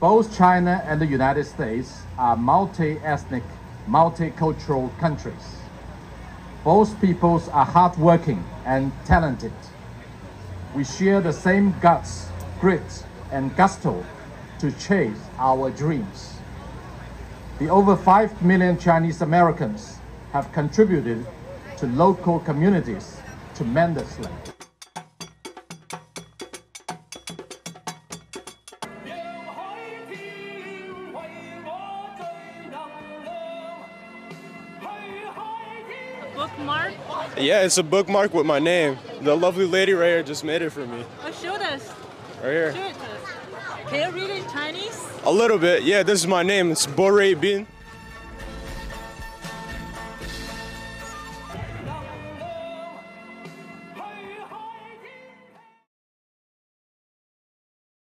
Both China and the United States are multi-ethnic, multicultural countries. Both peoples are hardworking and talented. We share the same guts, grit, and gusto to chase our dreams. The over 5 million Chinese Americans have contributed to local communities tremendously. Bookmark? Yeah, it's a bookmark with my name. The lovely lady right here just made it for me. Oh, showed us. Right here. Show it to us. Can you read it in Chinese? A little bit. Yeah, this is my name. It's Borei Bin.